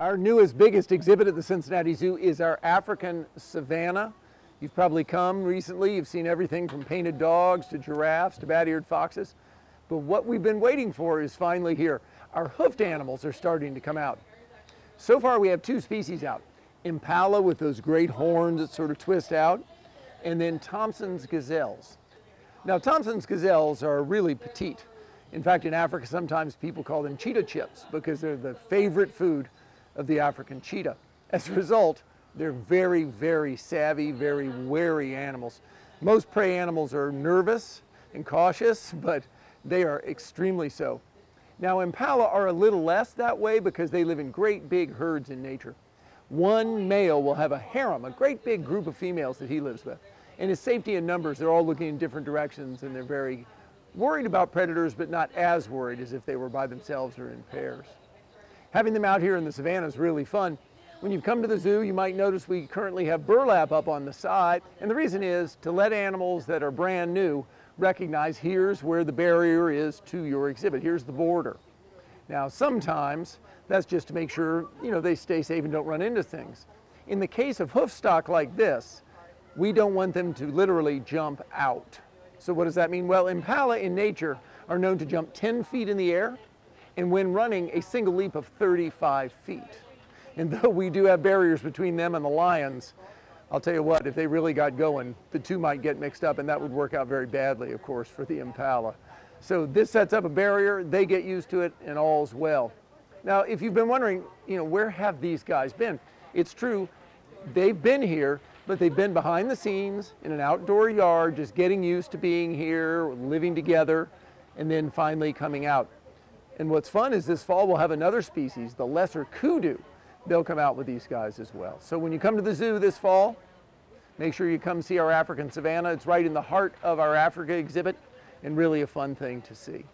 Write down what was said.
Our newest, biggest exhibit at the Cincinnati Zoo is our African savanna. You've probably come recently, you've seen everything from painted dogs to giraffes to bat-eared foxes. But what we've been waiting for is finally here. Our hoofed animals are starting to come out. So far we have two species out. Impala with those great horns that sort of twist out, and then Thomson's gazelles. Now Thomson's gazelles are really petite. In fact, in Africa, sometimes people call them cheetah chips because they're the favorite food of the African cheetah. As a result, they're very, very savvy, very wary animals. Most prey animals are nervous and cautious, but they are extremely so. Now impala are a little less that way because they live in great big herds in nature. One male will have a harem, a great big group of females that he lives with. And his safety in numbers, they're all looking in different directions and they're very worried about predators, but not as worried as if they were by themselves or in pairs. Having them out here in the savannah is really fun. When you've come to the zoo, you might notice we currently have burlap up on the side. And the reason is to let animals that are brand new recognize here's where the barrier is to your exhibit. Here's the border. Now, sometimes that's just to make sure, you know, they stay safe and don't run into things. In the case of hoof stock like this, we don't want them to literally jump out. So what does that mean? Well, impala in nature are known to jump 10 feet in the air and when running a single leap of 35 feet. And though we do have barriers between them and the lions, I'll tell you what, if they really got going, the two might get mixed up and that would work out very badly, of course, for the impala. So this sets up a barrier, they get used to it, and all's well. Now, if you've been wondering, you know, where have these guys been? It's true, they've been here, but they've been behind the scenes in an outdoor yard, just getting used to being here, living together, and then finally coming out. And what's fun is this fall we'll have another species, the lesser kudu. They'll come out with these guys as well. So when you come to the zoo this fall, make sure you come see our African savanna. It's right in the heart of our Africa exhibit and really a fun thing to see.